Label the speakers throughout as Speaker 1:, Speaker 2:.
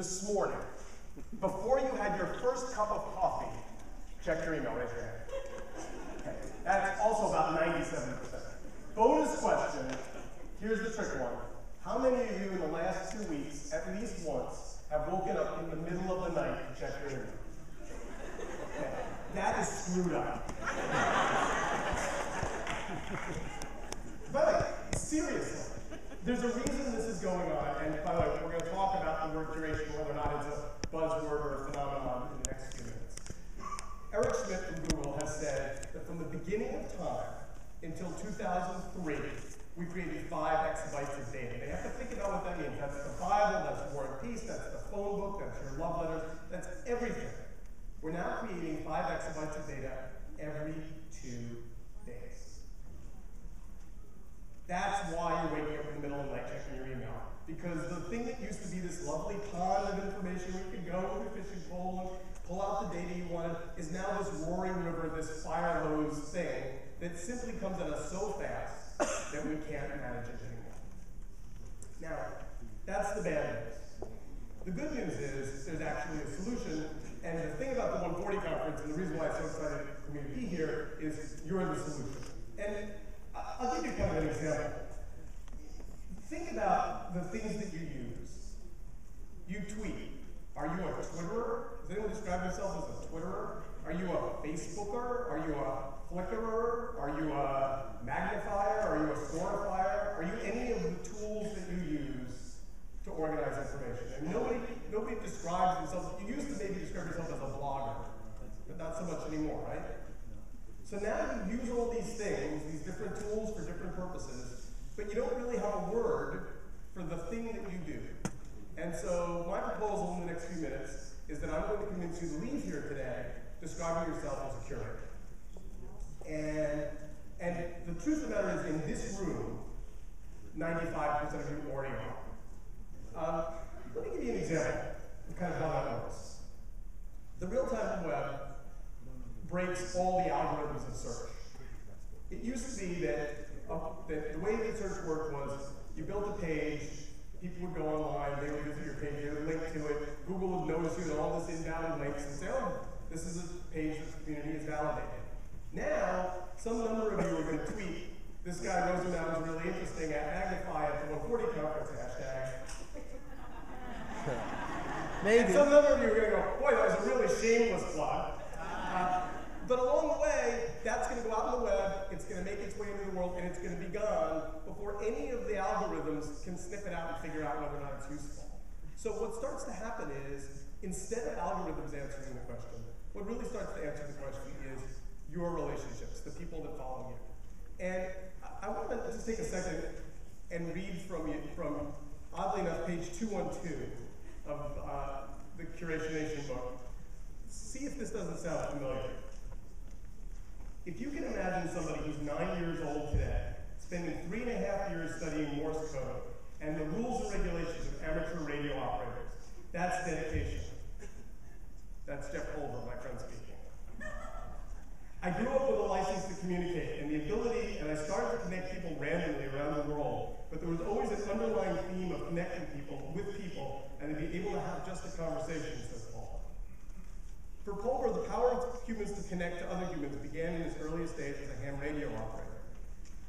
Speaker 1: this morning, before you had your first cup of coffee, check your email, raise your hand. Okay. That's also about 97%. Bonus question, here's the trick one. How many of you in the last two weeks, at least once, have woken up in the middle of the night to check your email? Okay. That is screwed up. but seriously, there's a reason this is going on, and by the way, we're going to talk about the word curation, whether or not it's a buzzword or a phenomenon in the next few minutes. Eric Schmidt from Google has said that from the beginning of time until 2003, we created five exabytes of data. They have to think about what that means. That's the Bible, that's War and Peace, that's the phone book, that's your love letters, that's everything. We're now creating five exabytes of data every two days. That's why you're waking up in the middle of the night checking your email. Because the thing that used to be this lovely pond of information where you could go with a fishing pole and pull out the data you wanted is now this roaring river, this fire hose thing that simply comes at us so fast that we can't manage it anymore. Now, that's the bad news. The good news is there's actually a solution, and the thing about the 140 conference, and the reason why it's so excited for me to be here, is you're the solution. And I'll give you kind of an example. Think about the things that you use. You tweet. Are you a Twitterer? Does anyone describe themselves as a Twitterer? Are you a Facebooker? Are you a Flickerer? Are you a magnifier? Are you a storifier? Are you any of the tools that you use to organize information? And nobody, nobody describes themselves. You used to maybe describe yourself as a blogger, but not so much anymore, right? So now you use all these things, these different tools for different purposes, but you don't really have a word for the thing that you do. And so my proposal in the next few minutes is that I'm going to convince you to leave here today describing yourself as a curator. And, and the truth of the matter is, in this room, 95% of you already are. Um, let me give you an example of kind of how that works. The real-time web breaks all the algorithms of search. It used to be that, uh, that the way that search worked was you built a page, people would go online, they would visit your page, they would link to it, Google would notice you and all this inbound links and say, oh, this is a page that the community has validated. Now, some number of you are going to tweet, this guy Rosenbaum is really interesting at Magnify at the 140 conference hashtag. Maybe. And some number of you are going to go, boy, that was a really shameless plug. Uh, but along the way, that's going to go out on the web, it's going to make its way into the world, and it's going to be gone before any of the algorithms can sniff it out and figure out whether or not it's useful. So what starts to happen is, instead of algorithms answering the question, what really starts to answer the question is your relationships, the people that follow you. And I want to just take a second and read from you, from, oddly enough, page 212 of uh, the Curation Nation book. See if this doesn't sound familiar. If you can imagine somebody who's nine years old today, spending three and a half years studying Morse code and the rules and regulations of amateur radio operators, that's dedication. That's Jeff Pulver, my friend speaking. I grew up with communicate and the ability, and I started to connect people randomly around the world, but there was always an underlying theme of connecting people with people and to be able to have just a conversation, says Paul. For Pulver, the power of humans to connect to other humans began in his earliest days as a ham radio operator.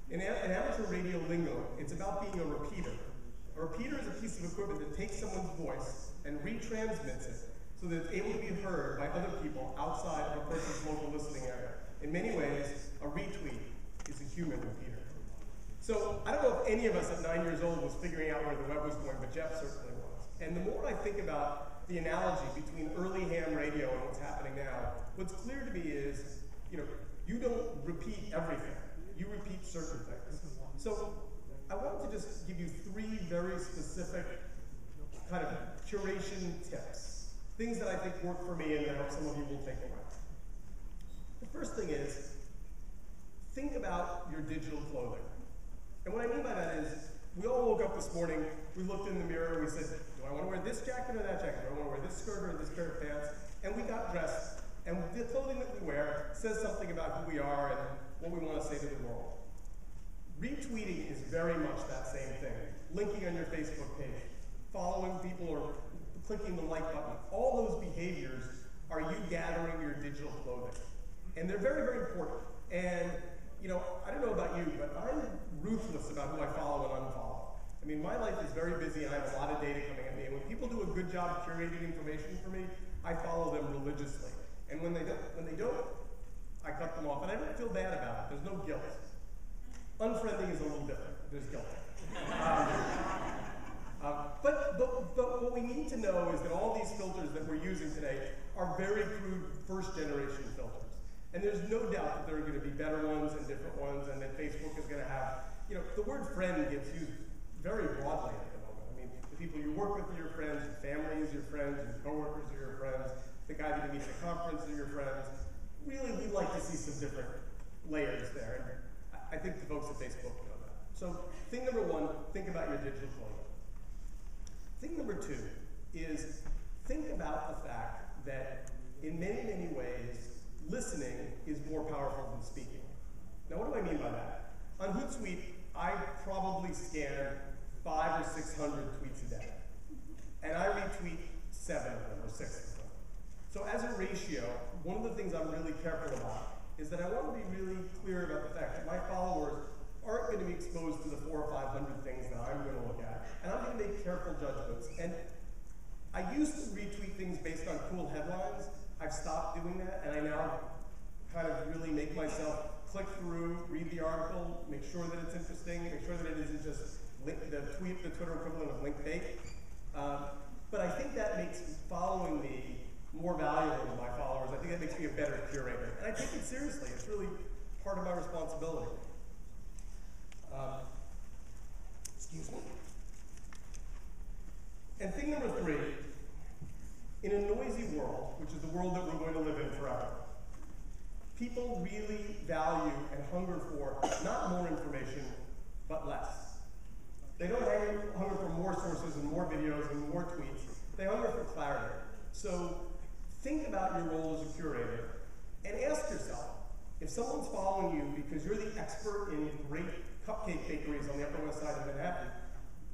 Speaker 1: In, in amateur radio lingo, it's about being a repeater. A repeater is a piece of equipment that takes someone's voice and retransmits it so that it's able to be heard by other people outside of a person's local listening area. In many ways, a retweet is a human repeater. So I don't know if any of us at nine years old was figuring out where the web was going, but Jeff certainly was. And the more I think about the analogy between early ham radio and what's happening now, what's clear to me is, you know, you don't repeat everything. You repeat certain things. So I wanted to just give you three very specific kind of curation tips things that I think work for me and that I hope some of you will take away. The first thing is, think about your digital clothing. And what I mean by that is, we all woke up this morning, we looked in the mirror, we said, do I want to wear this jacket or that jacket? Do I want to wear this skirt or this pair of pants? And we got dressed. And the clothing that we wear says something about who we are and what we want to say to the world. Retweeting is very much that same thing. Linking on your Facebook page, following people or clicking the like button. All those behaviors are you gathering your digital clothing. And they're very, very important. And, you know, I don't know about you, but I'm ruthless about who I follow and unfollow. I mean, my life is very busy and I have a lot of data coming at me. And when people do a good job curating information for me, I follow them religiously. And when they don't, when they don't, I cut them off. And I don't feel bad about it. There's no guilt. Unfriending is a little different. There's guilt. Um, uh, but, but, but what we need to know is that all these filters that we're using today are very crude first generation filters. And there's no doubt that there are going to be better ones and different ones, and that Facebook is going to have, you know, the word friend gets used very broadly at the moment. I mean, the people you work with are your friends, your family is your friends, your coworkers are your friends, the guy that you meet at the conference are your friends. Really, we'd like to see some different layers there. And I think the folks at Facebook know that. So, thing number one, think about your digital clothing. Thing number two is think about the fact that in many, many ways, listening is more powerful than speaking. Now, what do I mean by that? On Hootsuite, I probably scan five or six hundred tweets a day. And I retweet seven of them or six of them. So as a ratio, one of the things I'm really careful about is that I want to be really clear about the fact that my followers aren't going to be exposed to the four or five hundred things that I'm going to look at, and I'm going to make careful judgments. And I used to retweet things based on cool headlines. I've stopped doing that, and I now kind of really make myself click through, read the article, make sure that it's interesting, make sure that it isn't just link, the tweet, the Twitter equivalent of link bait. Um, but I think that makes following me more valuable to my followers. I think that makes me a better curator, and I take it seriously. It's really part of my responsibility. Um, excuse me. And thing number three, in a noisy world, which is the world that we're going to live in forever, people really value and hunger for not more information, but less. They don't hunger for more sources and more videos and more tweets. They hunger for clarity. So think about your role as a curator and ask yourself, if someone's following you because you're the expert in great cupcake bakeries on the Upper West Side of Manhattan,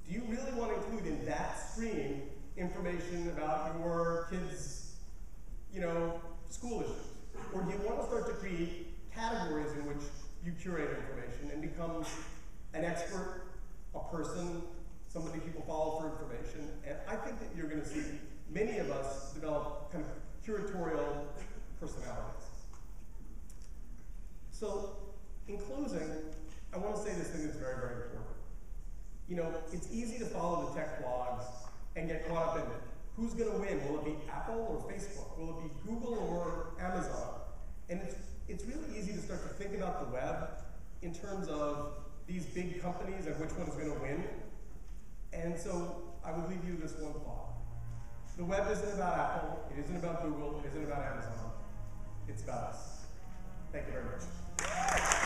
Speaker 1: do you really want to include in that stream information about your kids' you know, school issues? Or do you want to start to create categories in which you curate information and become an expert, a person, somebody people follow for information? And I think that you're going to see many of us develop kind of curatorial personalities. So, in closing, I want to say this thing that's very, very important. You know, it's easy to follow the tech blogs and get caught up in it. Who's going to win? Will it be Apple or Facebook? Will it be Google or Amazon? And it's, it's really easy to start to think about the web in terms of these big companies and which one is going to win. And so I would leave you this one thought. The web isn't about Apple, it isn't about Google, it isn't about Amazon. It's about us. Thank you very much.